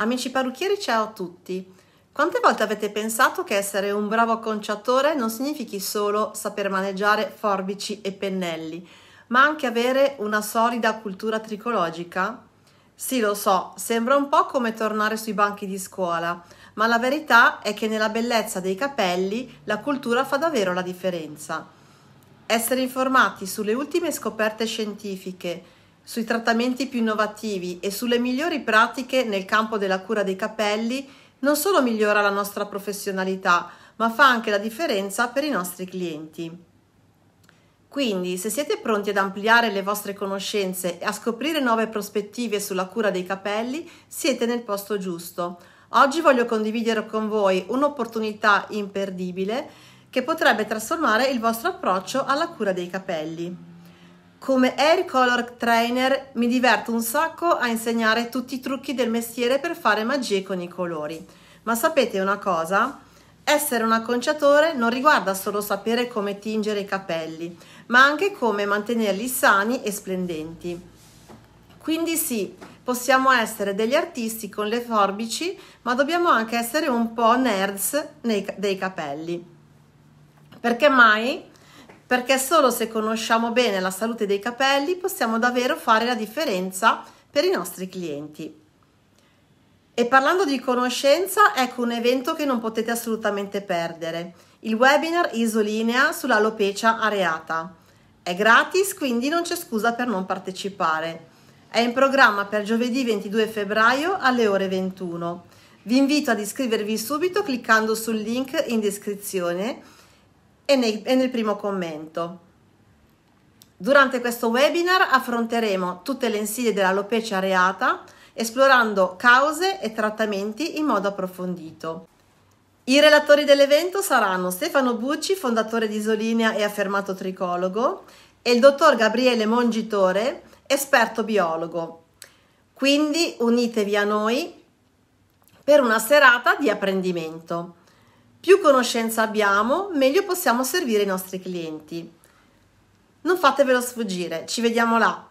Amici parrucchieri, ciao a tutti! Quante volte avete pensato che essere un bravo acconciatore non significhi solo saper maneggiare forbici e pennelli, ma anche avere una solida cultura tricologica? Sì, lo so, sembra un po' come tornare sui banchi di scuola, ma la verità è che nella bellezza dei capelli la cultura fa davvero la differenza. Essere informati sulle ultime scoperte scientifiche, sui trattamenti più innovativi e sulle migliori pratiche nel campo della cura dei capelli non solo migliora la nostra professionalità, ma fa anche la differenza per i nostri clienti. Quindi, se siete pronti ad ampliare le vostre conoscenze e a scoprire nuove prospettive sulla cura dei capelli, siete nel posto giusto. Oggi voglio condividere con voi un'opportunità imperdibile che potrebbe trasformare il vostro approccio alla cura dei capelli. Come hair color trainer mi diverto un sacco a insegnare tutti i trucchi del mestiere per fare magie con i colori. Ma sapete una cosa? Essere un acconciatore non riguarda solo sapere come tingere i capelli, ma anche come mantenerli sani e splendenti. Quindi sì, possiamo essere degli artisti con le forbici, ma dobbiamo anche essere un po' nerds nei, dei capelli. Perché mai perché solo se conosciamo bene la salute dei capelli possiamo davvero fare la differenza per i nostri clienti. E parlando di conoscenza, ecco un evento che non potete assolutamente perdere, il webinar Isolinea sull'alopecia areata. È gratis, quindi non c'è scusa per non partecipare. È in programma per giovedì 22 febbraio alle ore 21. Vi invito ad iscrivervi subito cliccando sul link in descrizione e, nei, e nel primo commento. Durante questo webinar affronteremo tutte le insidie dell'alopecia areata, esplorando cause e trattamenti in modo approfondito. I relatori dell'evento saranno Stefano Bucci, fondatore di Isolinea e affermato tricologo, e il dottor Gabriele Mongitore, esperto biologo. Quindi unitevi a noi per una serata di apprendimento. Più conoscenza abbiamo, meglio possiamo servire i nostri clienti. Non fatevelo sfuggire, ci vediamo là.